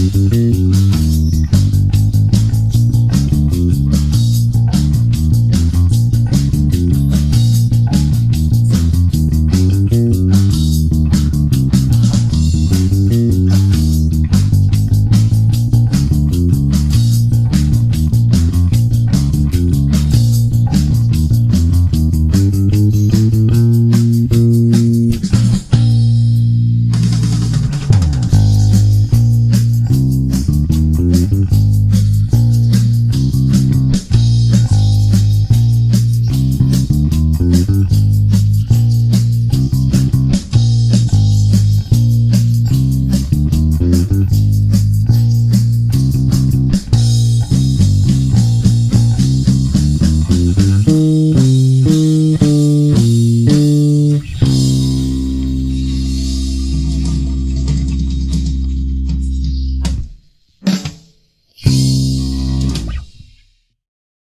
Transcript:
Mm-hmm.